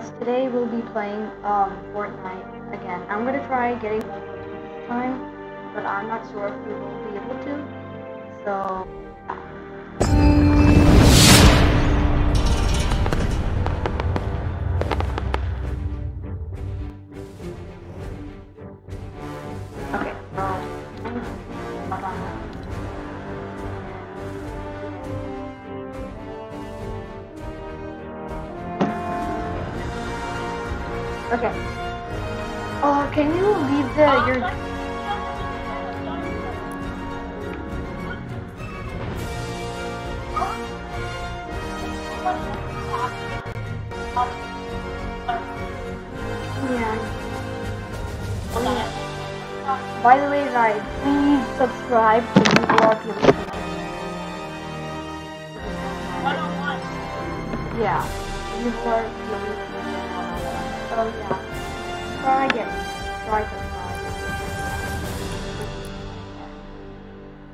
guys, today we'll be playing um, Fortnite again. I'm gonna try getting this time, but I'm not sure if we will be able to. So,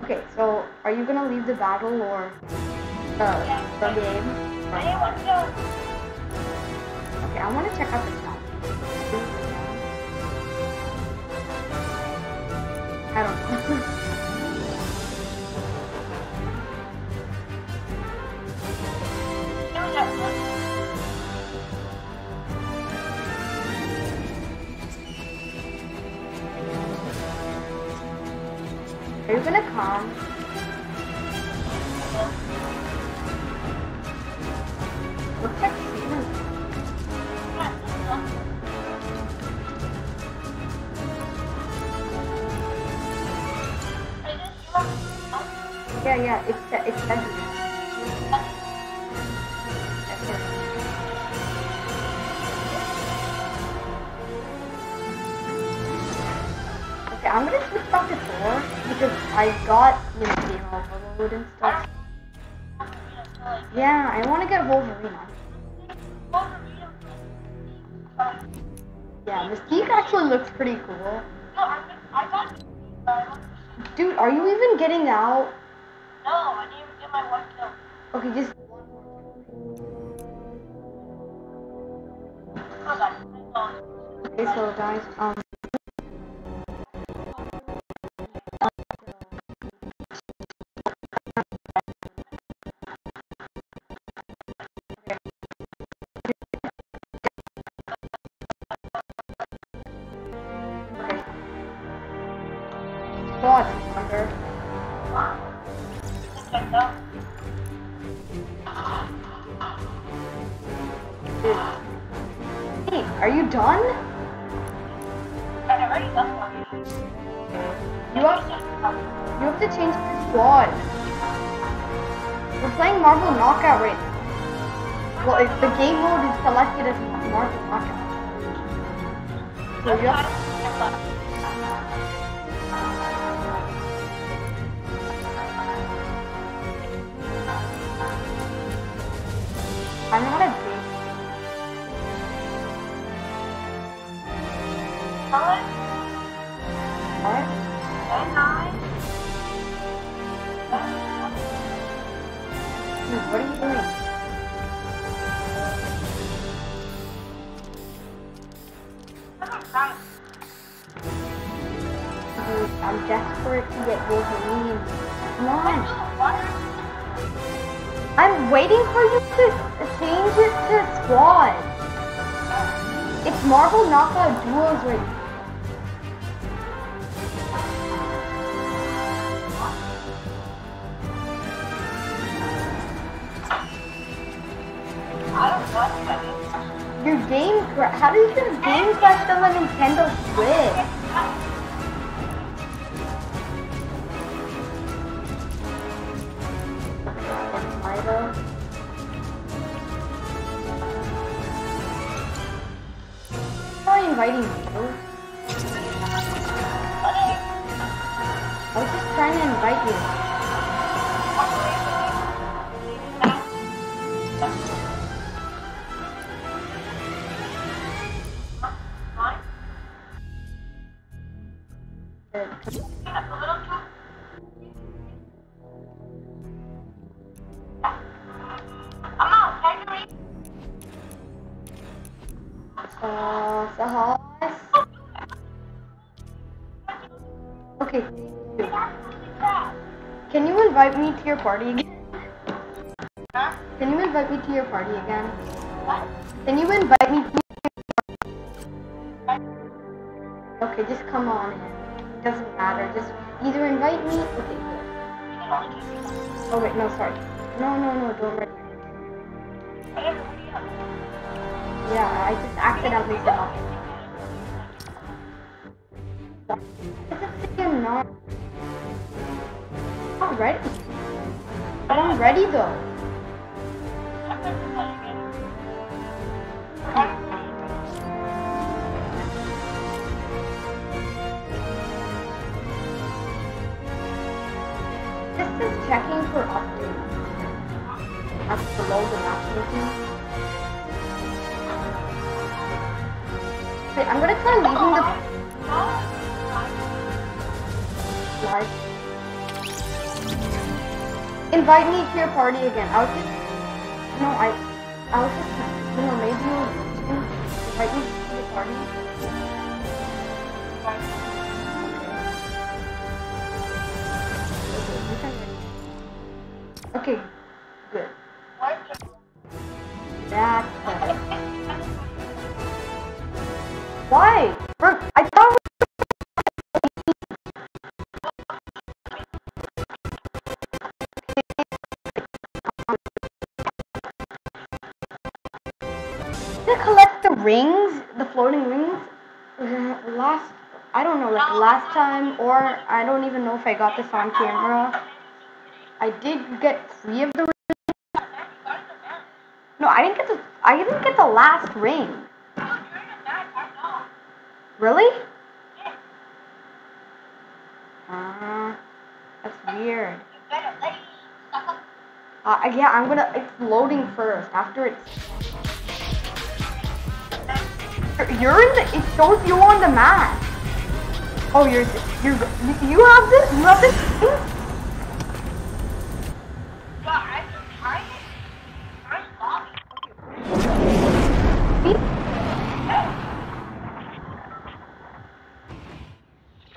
Okay, so are you gonna leave the battle or uh, the game? Okay, I wanna check out the town. I don't know. gonna come? Looks like. Yeah, yeah, it's it's I got you know game overload and stuff. Yeah, I want to get Wolverine. Yeah, Mystique actually looks pretty cool. Dude, are you even getting out? No, I didn't get my one kill. Okay, just okay. So guys, um. Selected as Knockout. So you I'm not I was just trying to invite you. Your party again? Can you invite me to Okay, just come on in. Doesn't matter. Just either invite me. Okay. Oh wait, no, sorry. No, no, no, don't write. Yeah, I just accidentally said up. Does it not? Ready. I'm ready though. Try leaving the live. Invite me to your party again. I was just no, I I was just like last time, or I don't even know if I got this on camera. I did get three of the rings. No, I didn't get the. I didn't get the last ring. Really? Uh, that's weird. Uh, yeah, I'm gonna. It's loading first. After it's. You're in the. It shows you on the map. Oh, you're. You're. You have this. You have this.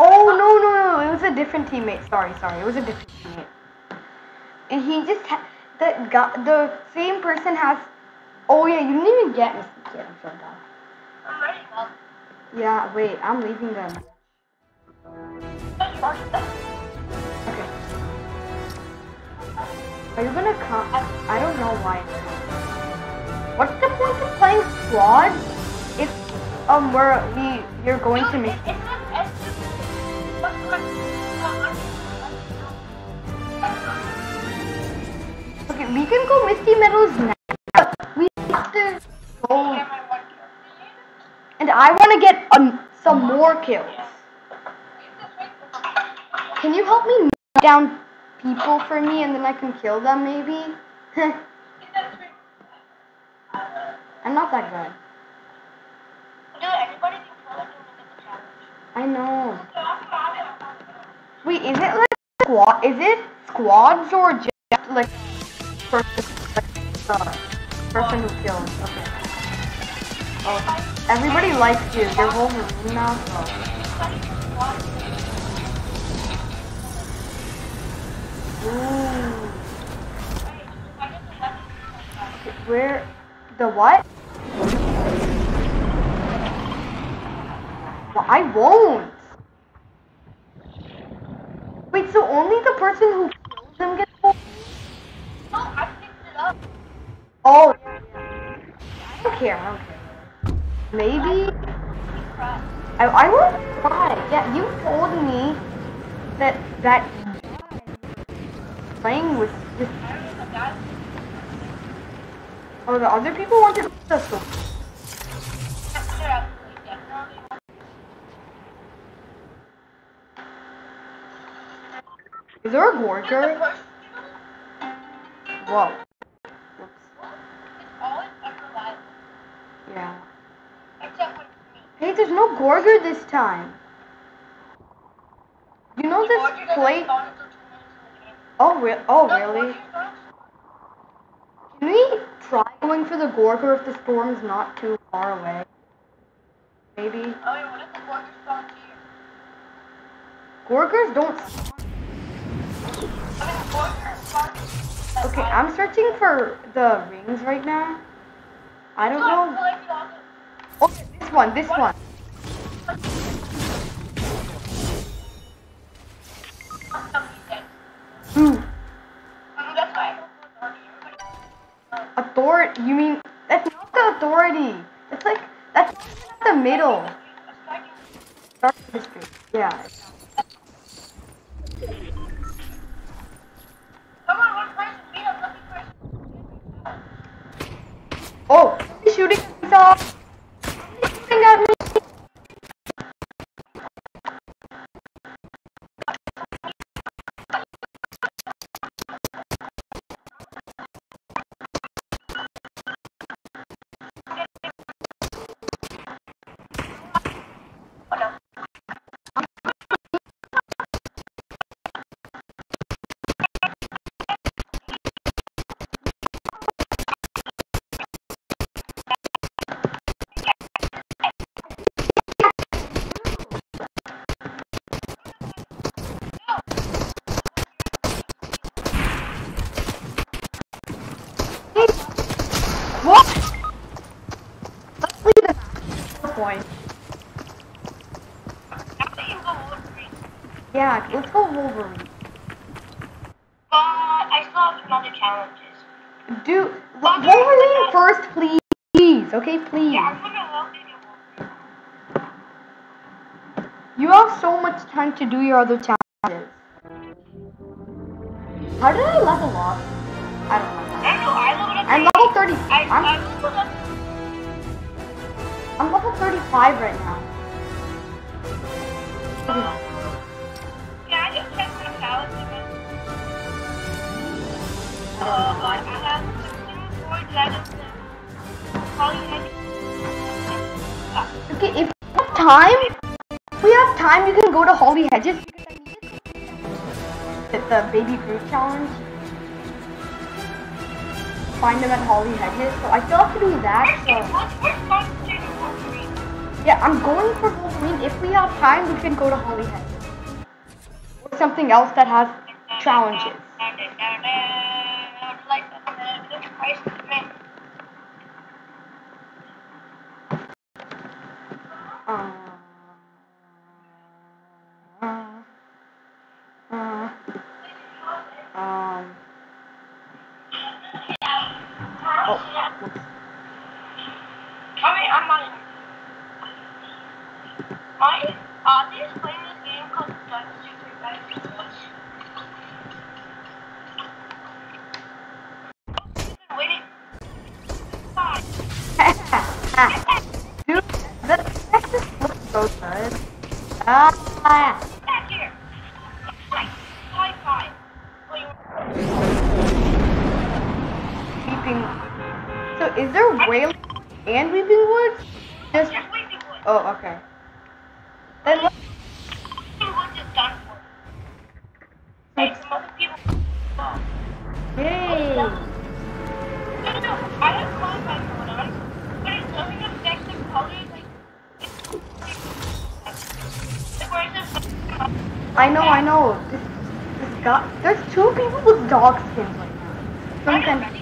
Oh no no no! It was a different teammate. Sorry sorry. It was a different teammate. And he just ha- the guy, the same person has. Oh yeah, you didn't even get Mr. Kid. I'm so. Yeah, wait. I'm leaving them. Okay. Are you gonna come? I don't know why. What's the point of playing squad if um we're we you're going to miss? Okay, we can go Misty Meadows now. We have to go, and I want to get um some more kills. Can you help me knock down people for me, and then I can kill them maybe? I'm not that good. I know. Wait, is it like squad? Is it squads or just like person, uh, person who kills? Okay. Oh, everybody likes you. You're Wolverine now, Where? The what? Well, I won't. Wait, so only the person who kills him gets pulled? Oh, yeah, yeah. I don't care, I don't care. Maybe? I, I will try. Yeah, you told me that that playing with, with Oh, the other people wanted to the store. Is there a gorger? Whoa. Yeah. Hey, there's no Gorger this time. You know this play? Oh, re- oh, really? Can we try going for the Gorger if the storm's not too far away? maybe. Gorgers don't. Okay, I'm searching for the rings right now. I don't know. Oh, this one, this one. You mean that's not the authority? It's like that's not the middle. Dark. Yeah. Come on, one Yeah, let's go Wolverine. But I still have some other challenges. Do Wolverine first, please. Please, Okay, please. Yeah, I'm gonna you Wolverine. You have so much time to do your other challenges. How did I level up? I don't know. I don't know, I leveled up. I'm level 30. I, I'm. I'm level 35 right now. Yeah, Don't. I have 16 more dragons and Holly had Okay, if we have time, if we have time, you can go to Holly Hedges. The, the baby Groot challenge. Find them at Holly Hedges. So I still have to do that. So yeah, I'm going for Wolverine. If we have time, we can go to Holly Hedges or something else that has challenges. I know, I know. This, this guy, there's two people with dog skins right now. Some kind Ready?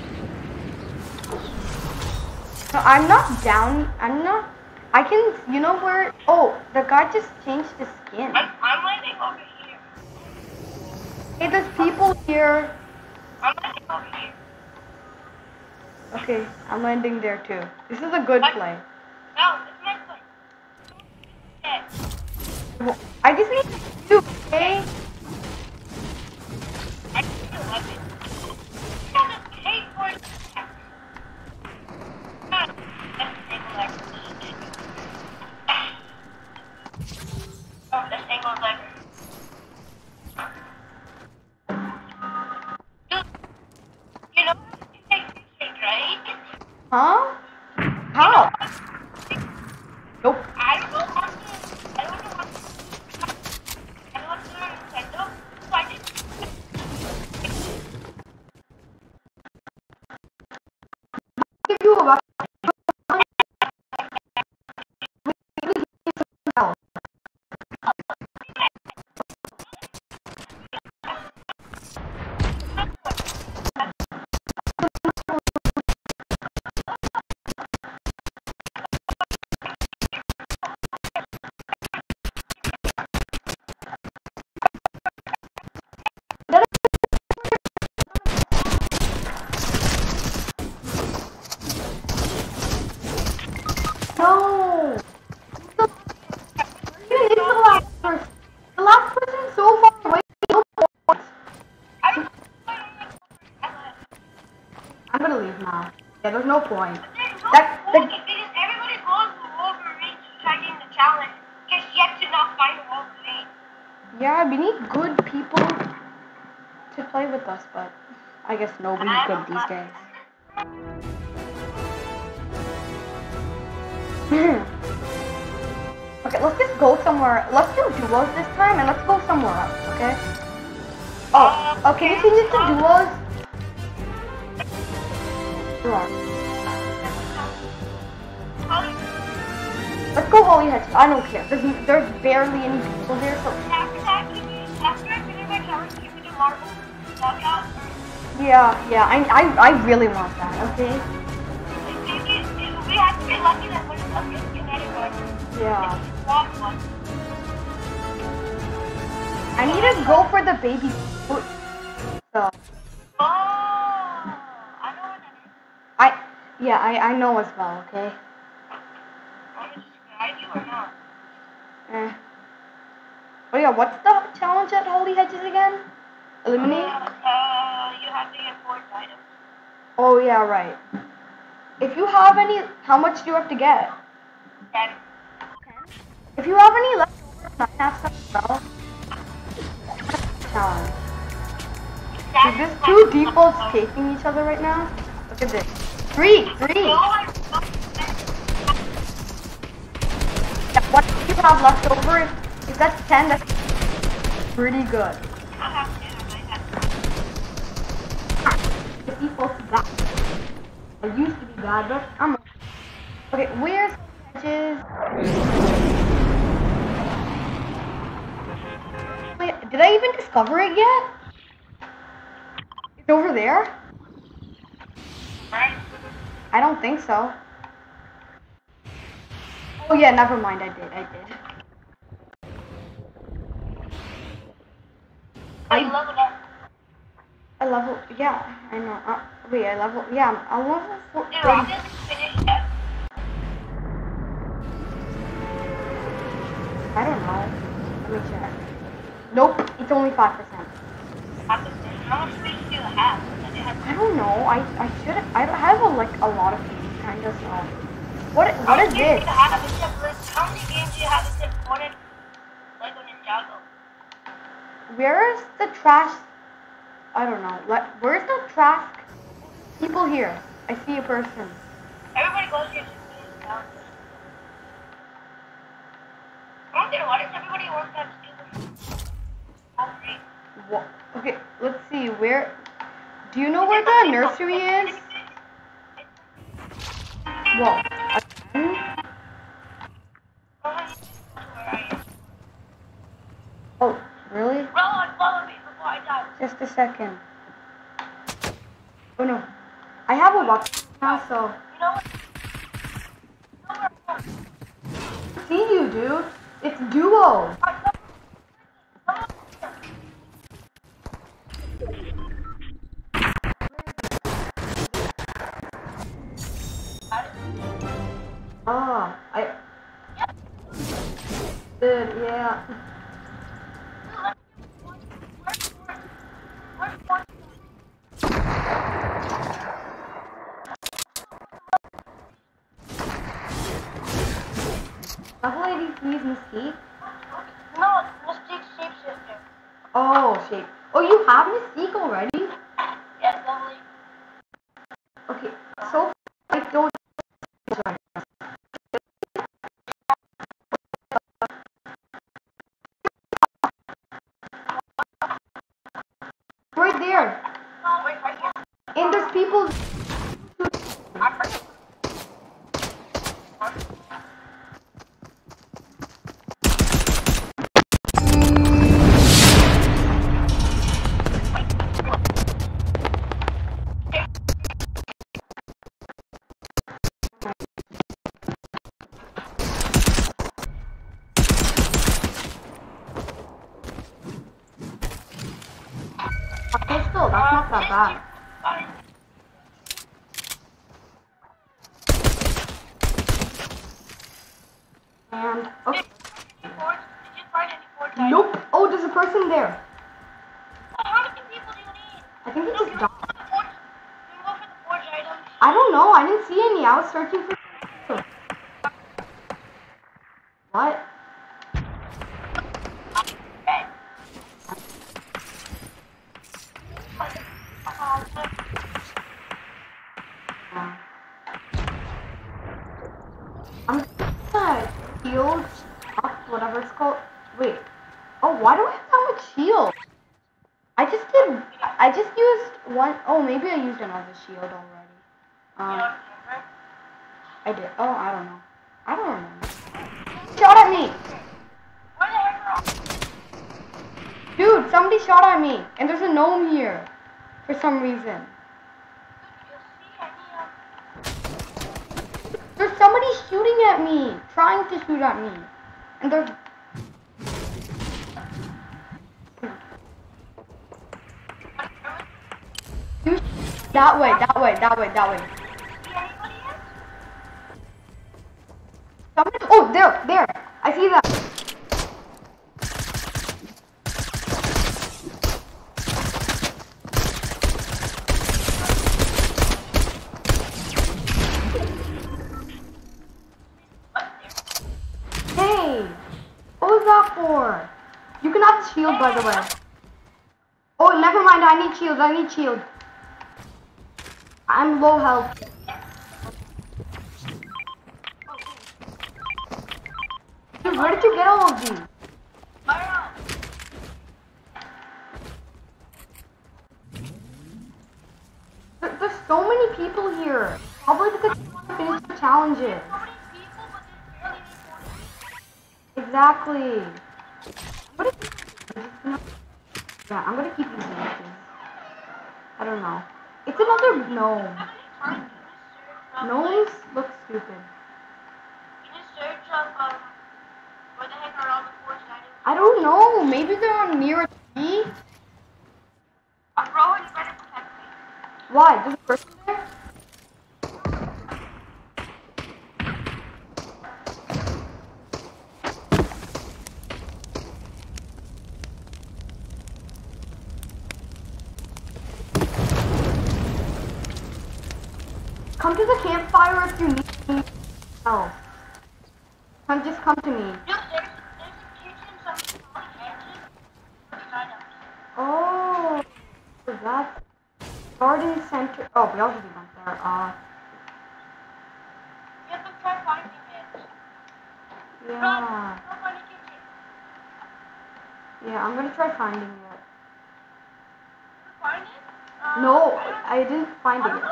I'm not down. I'm not. I can. You know where? Oh, the guy just changed his skin. I'm, I'm landing over here. Hey, there's people here. Okay, I'm landing there too. This is a good play. No, it's my. Yeah. Well, I just need to do, okay? I can do weapon. Yeah, the hate for it. That's the single lever. Oh, single lever. 啊 no point. No That- point that- because everybody goes Wolverine to try getting the challenge. Just yet to not find Wolverine. Yeah, we need good people to play with us, but I guess nobody's good these days. okay, let's just go somewhere. Let's do duos this time, and let's go somewhere else. Okay. Oh, oh, can you change it to duos? Um, sure. Go Holly Hedge. I don't care. There's, there's barely any people there, so after that, can you, after I finish my challenge, can we do Marvel knockout? yeah, yeah. I, I, I really want that. Okay. We have to lucky that one of us. Yeah. I need to go for the baby. foot. So Oh, I know what that is. I, yeah, I, I know as well. Okay. Want me to describe you or not? Eh. Oh yeah, what's the challenge at Holly Hedges again? Eliminate? Uh, you have to get four items. Oh yeah, right. If you have any, how much do you have to get? Ten. Ten? If you have any left over, I have some as well. Challenge. Is this two defaults chasing each other right now? Look at this. Three, three. Have left over? If, if that's ten, that's pretty good. I used to be bad, but I'm okay. Where's hedges? Wait, did I even discover it yet? It's over there? I don't think so. Oh yeah, never mind. I did. I did. I I leveled up. I level. Yeah, I know. Uh, wait, I level. Yeah, I'm I level four- Dude, I didn't finish. I don't know. Let me check. Nope, it's only five percent. How much much do you have? I don't know. I I should. I have a, like a lot of games, kind of. So, what what is this? How many games do you have except for it? Lego Ninjago. Where's the trash? I don't know. Where's the trash? People here. I see a person. Everybody goes here to see the challenges. I don't get what is everybody wants to do this. All three. What? Okay, let's see. Where? Do you know where the nursery is? Whoa. Oh, really? Run, follow me before I die. Just a second. Oh no. I have a weapon now, so. You know what? You know where I'm. See you, dude. It's duo. Ah, I. Dude, yeah. Level 83 is Mystique. No, I- Nope. Oh, there's a person there. Oh, How many people do you need? I think he just you died. go for the boards. You go for the boards items. I don't know. I didn't see any. I was searching for. What? Yeah. I'm gonna shield up, whatever it's called. Wait. Oh, why do I have that much shield? I just did. I just used one oh maybe I used another shield already. Um, I did. Oh, I don't know. I don't remember. Shot at me, dude. Somebody shot at me, and there's a gnome here, for some reason. There's somebody shooting at me, trying to shoot at me, and there's. You- That way, that way, that way, that way. Oh, there, there. I see that. Hey, what was that for? You can have the shield, by the way. Oh, never mind. I need shield. I need shield. I'm low health. Dude, where did you get all of these? There, there's so many people here. Probably because you want to finish the challenges. Exactly. What if Yeah, I'm gonna keep using this. I don't know. It's another gnome. Gnomes look stupid. I don't know. Maybe they're on near a tree. Why? There's a person there? Come to campfire if you need help. Come, just come to me. Oh, so that's garden center. Oh, we already went there. Uh, yeah, but try finding it. yeah. I'm gonna try finding it. No, I didn't find it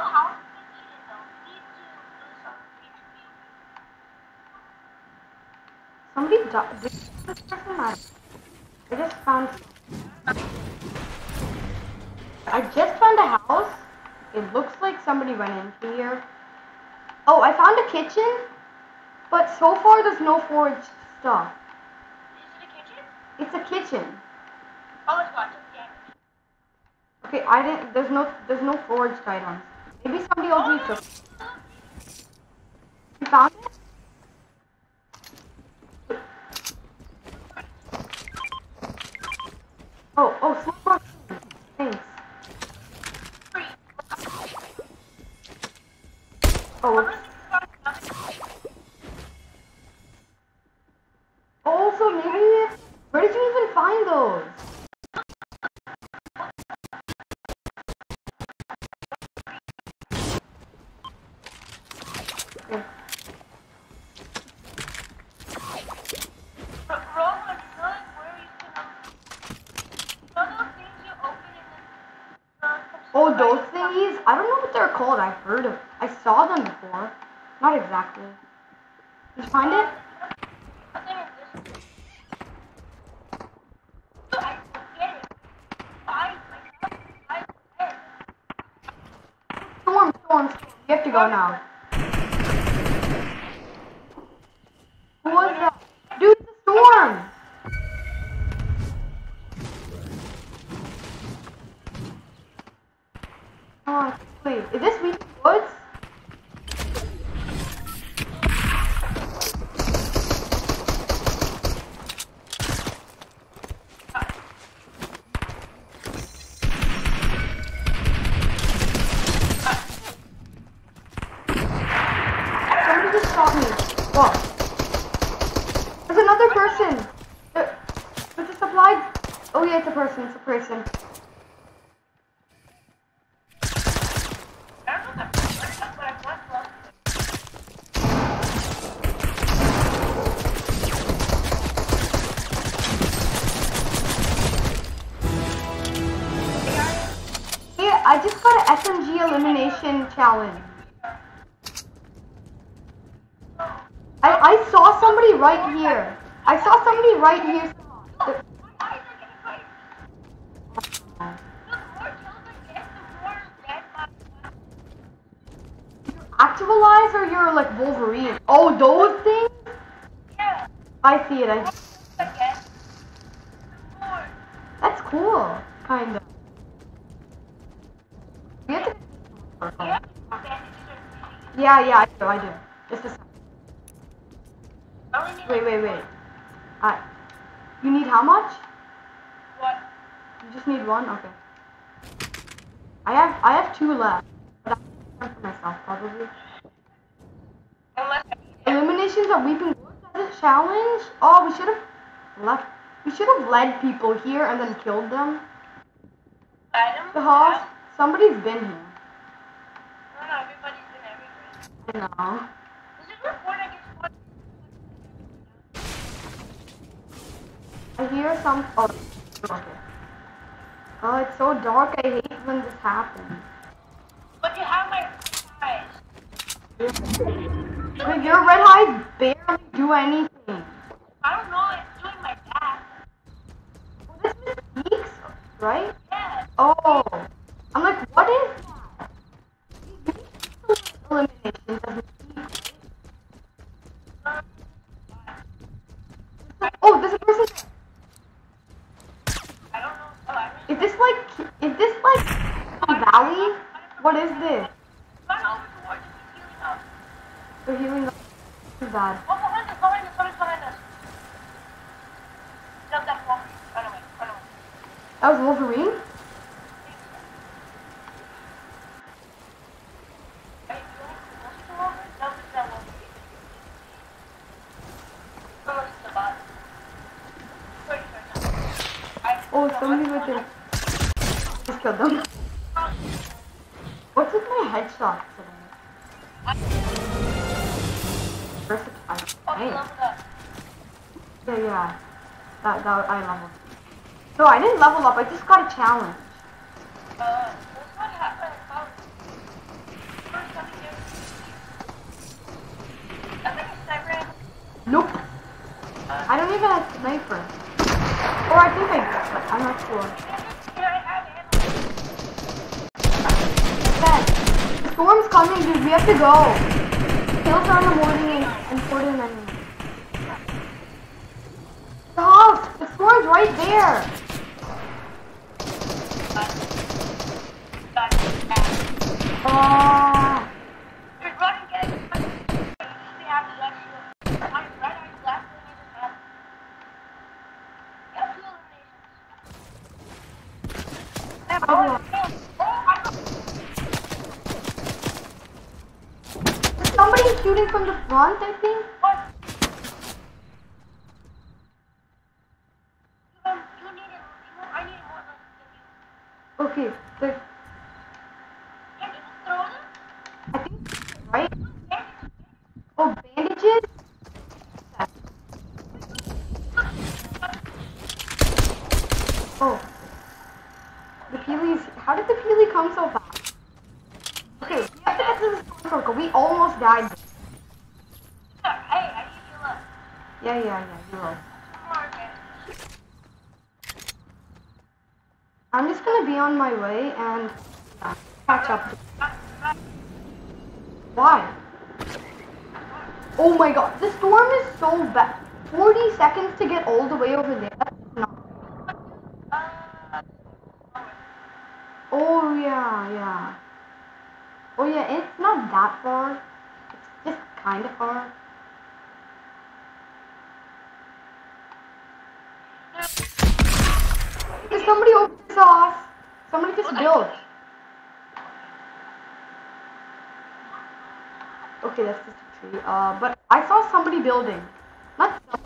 looks like somebody went into here. Oh, I found a kitchen, but so far there's no foraged stuff. Is it a kitchen? It's a kitchen. Oh, okay, I didn't. There's no. There's no foraged items. Maybe somebody else oh, took. You found it? Oh, oh, slow Oh, go now. Elimination. I, I saw somebody right here. I saw somebody right here. It Actualize or you're like Wolverine? Oh, those things? Yeah, I see it. I, I get. Yeah, yeah, I do. I do. Just a second. I only need Wait, wait, wait. Uh, you need how much? what? You just need one? Okay. I have I have two left. But I'm for myself probably. Unless I need it. Eliminations of Weeping Woods as a challenge? Oh, we should have left. We should have led people here and then killed them. The house. Somebody's been here. No, no, everybody's been everywhere. I know. This is report I get one. I hear some. Oh, okay. Oh, it's so dark. I hate when this happens. But you have my eyes. But your red eyes barely do anything. I don't know, it's doing my back. Well, this is Geeks, right? Yeah. Oh, I'm like, what is? Elimination. Oh, there's a person. Is this like, is this like a valley? What is this? Towards healing up. Too bad. Oh, behind us, behind us, somebody's behind us. Jump that wall. Run away, run away. That was Wolverine? Are you feeling close to Wolverine? No, it's not Wolverine. Unless it's the bot. Pretty sure it's not. I- Oh, no, somebody I'm- right there. Just killed them. What's with my headshot today? Versatile. Oh, you leveled up. Yeah, yeah. That, that, I leveled. No, I didn't level up. I just got a challenge. Uh, that's what happened. How- First time here. I think sniper. Nope. Uh, I don't even have sniper. Or I think I do, but I'm not sure. Here I have ammo. Ben, the storm's coming, dude. We have to go. Kills are in the morning and important enemies. The house! The storm's right there! Got it. Back. Ah. Dude, run and get it. We have the left shield. My right eye last thing you just have. You have two eliminations. Oh, Oh, I got Somebody shooting from the front, I think. one. You, you need it. You, I need more than you. Okay, the, Can you just throw them? I think, right? Oh, bandages? Oh. The Peely's, how did the Peely come so fast? Okay, we have to get to storm circle. We almost died. Hey, I need your luck. Yeah, yeah, yeah, you're. I'm just gonna be on my way and catch up. Why? Oh my god, the storm is so bad. 40 seconds to get all the way over there. Uh, Oh yeah, yeah. Oh yeah, it's not that far. It's just kind of far. Somebody over the sauce. Somebody just built. Okay, that's just actually. Uh, but I saw somebody building. Not somebody.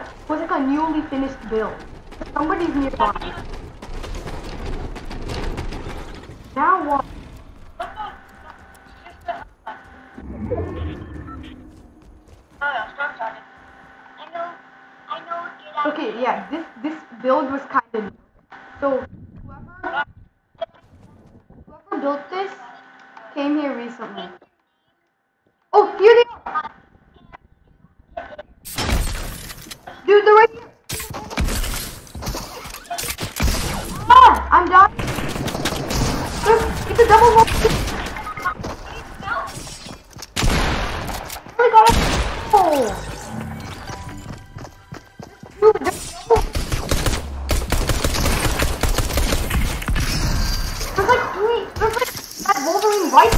It was like a newly finished build. Somebody's nearby. Now what? I know, I know, get out. Okay, yeah, this this build was kind of new. So whoever whoever built this came here recently. Oh, here they! Dude, they're right here! Ah, I'm dying! There's- It's a double wall! I got a oh. Dude, there's double- There's like three, there's like that Wolverine right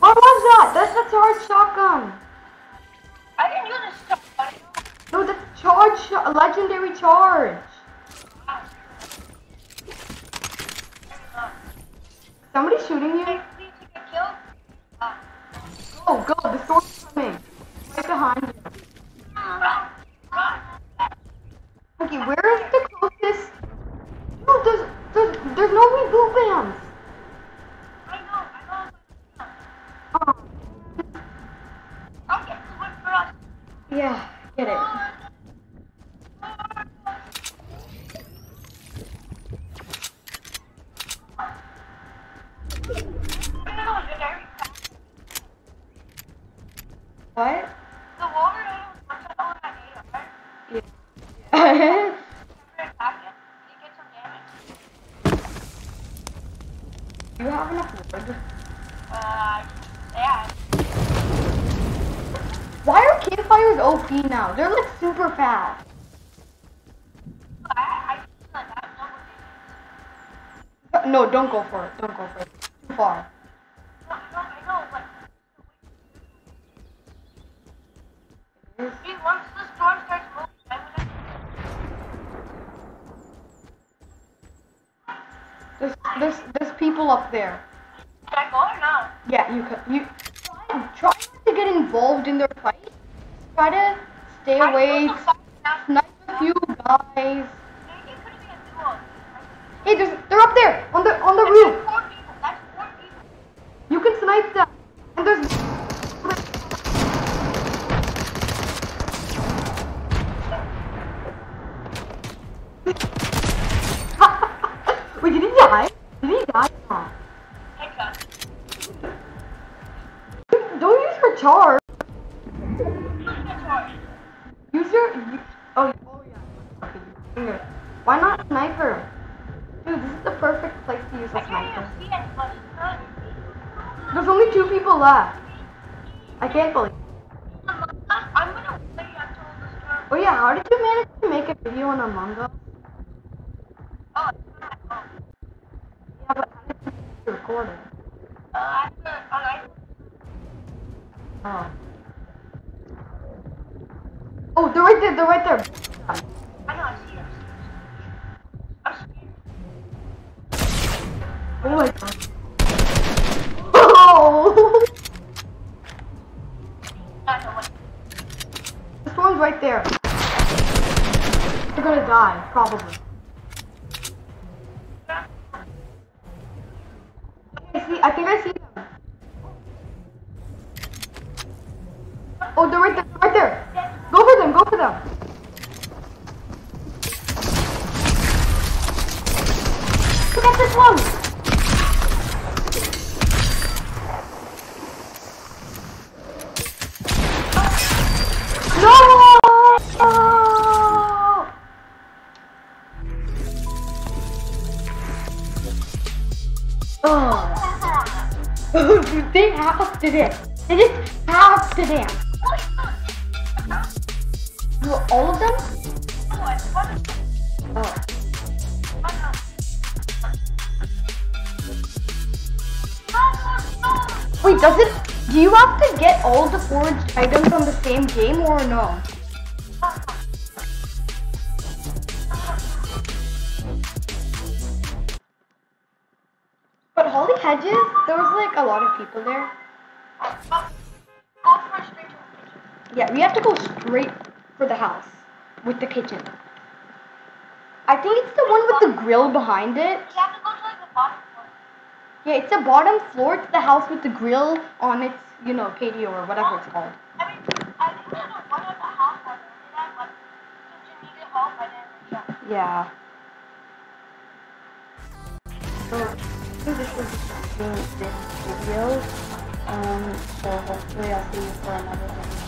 What was that? That's a charged shotgun. I didn't use this stuff. No, that's charge, sh- legendary charge. Ah. Somebody shooting you? There's, there's, people up there. Should I go or not? Yeah, you could. You try, try not to get involved in their fight. Try to stay I away. know the fight now. Snipe a few guys. Maybe it could be a duo. Hey, there's, they're up there on the on the roof. four people. That's four people. You can snipe them. And there's. Did you record it? Uh, iPhone. Oh. Oh, they're right there. They're right there. I know, I see it. I'm scared. Oh my god. Oh! I this one's right there. They're gonna die, probably. All of them? Oh. Wait, does it? Do you have to get all the forged items on the same game or no? But Holly Hedges, there was like a lot of people there? But go for straight to the kitchen. Yeah, we have to go straight for the house with the kitchen. I think it's the one with the grill behind it. You have to go to like the bottom floor. Yeah, it's the bottom floor. It's the house with the grill on its, you know, patio or whatever it's called. I mean, I think there's a one at the house that only that, but since you needed help, I didn't reach out. Yeah. So, I think this was just this video. Um, so hopefully I'll see you for another video.